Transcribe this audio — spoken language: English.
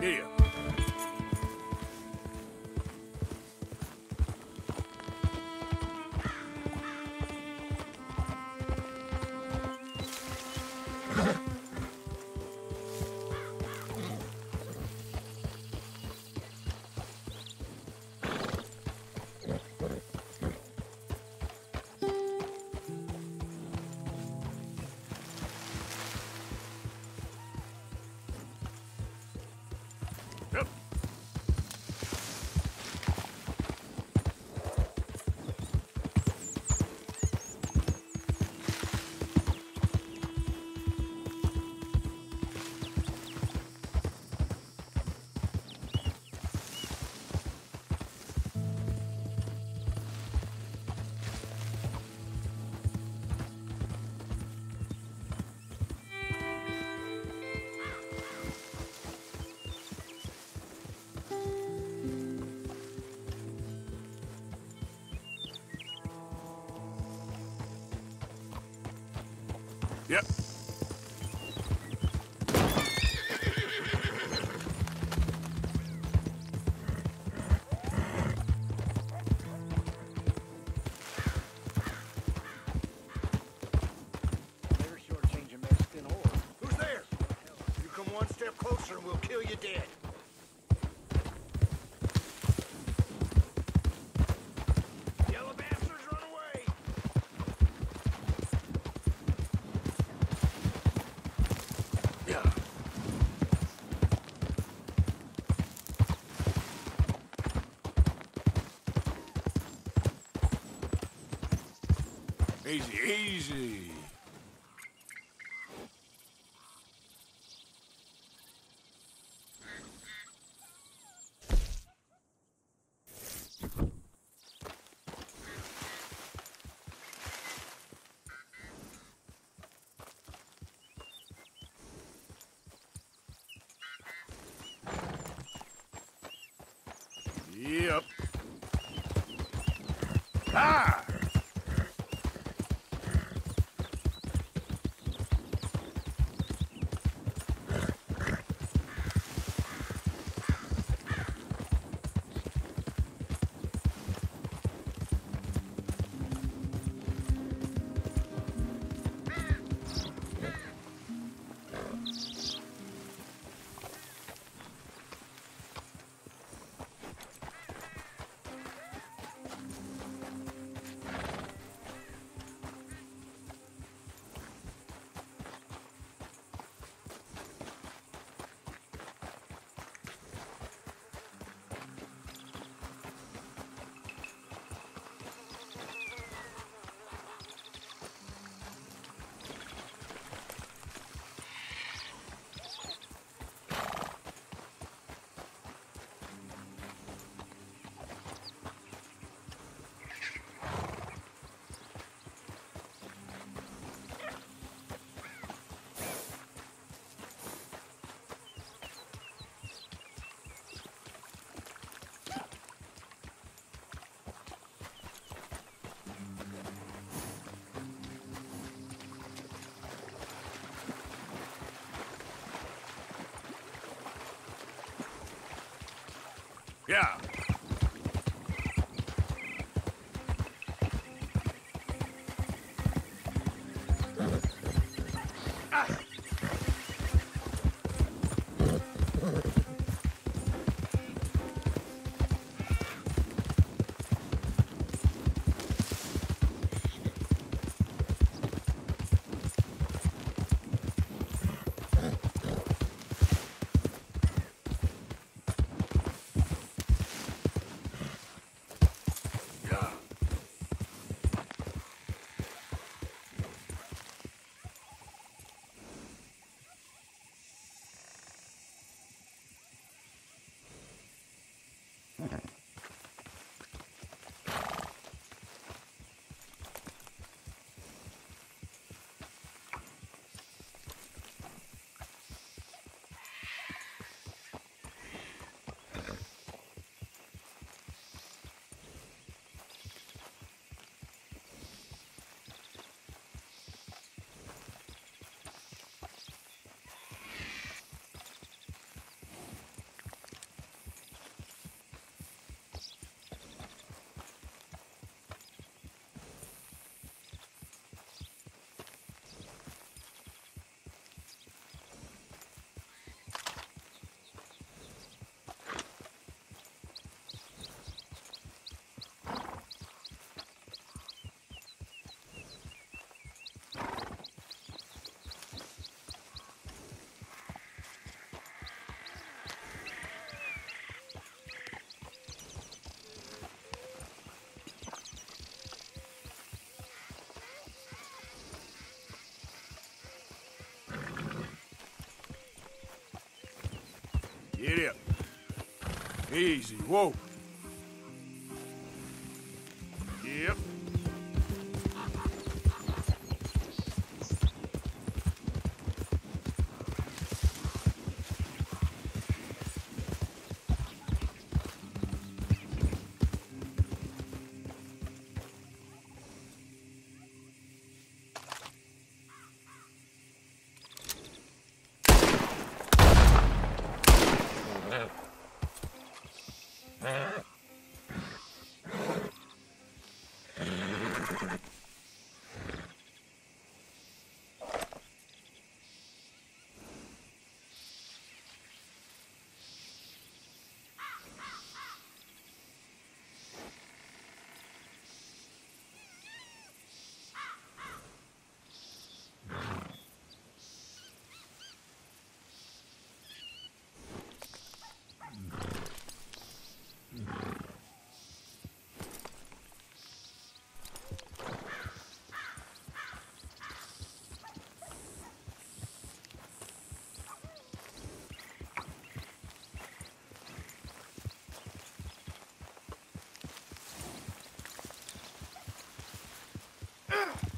Here. Yep. Never shortchange a Mexican or. Who's there? You come one step closer and we'll kill you dead. Easy, easy. Yeah. Get up. Easy. Whoa. Ugh.